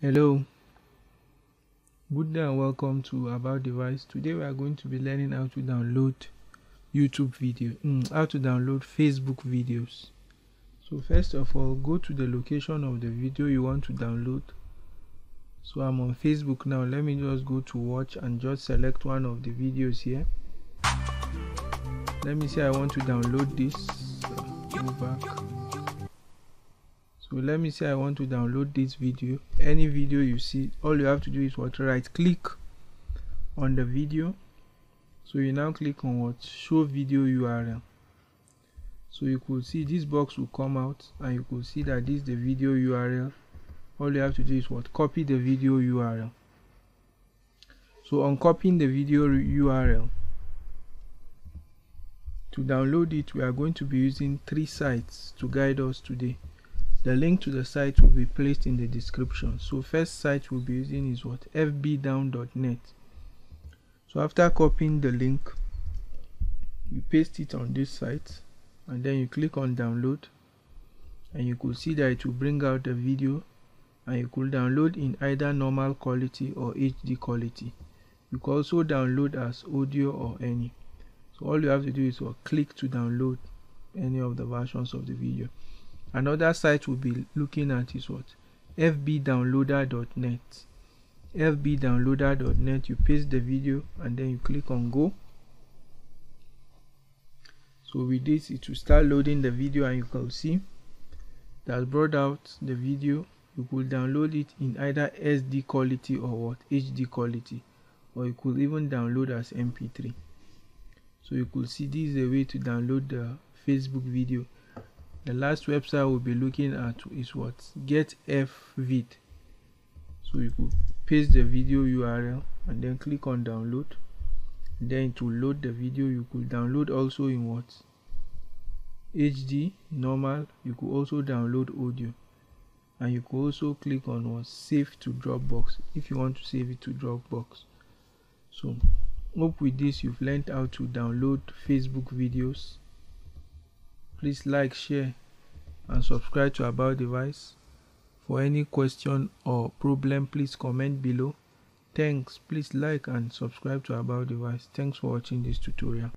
Hello, good day and welcome to About Device. Today we are going to be learning how to download YouTube video, mm, how to download Facebook videos. So first of all, go to the location of the video you want to download. So I'm on Facebook now. Let me just go to watch and just select one of the videos here. Let me say I want to download this. Go back so let me say i want to download this video. Any video you see all you have to do is what? Right click on the video. So you now click on what? Show video url so you could see this box will come out and you could see that this is the video url all you have to do is what? Copy the video url so on copying the video url to download it we are going to be using three sites to guide us today the link to the site will be placed in the description. So first site we'll be using is what? Fbdown.net so after copying the link you paste it on this site and then you click on download and you could see that it will bring out the video and you could download in either normal quality or HD quality. You could also download as audio or any. So all you have to do is click to download any of the versions of the video another site we'll be looking at is what? Fbdownloader.net fbdownloader.net you paste the video and then you click on go. So with this it will start loading the video and you can see that brought out the video. You could download it in either SD quality or what? HD quality. Or you could even download as mp3 so you could see this is a way to download the Facebook video the last website we'll be looking at is what? Get fvid so you could paste the video url and then click on download. Then to load the video. You could download also in what? Hd normal. You could also download audio. And you could also click on what? Save to dropbox if you want to save it to dropbox. So hope with this you've learned how to download facebook videos please like share and subscribe to about device. For any question or problem please comment below. Thanks. Please like and subscribe to about device. Thanks for watching this tutorial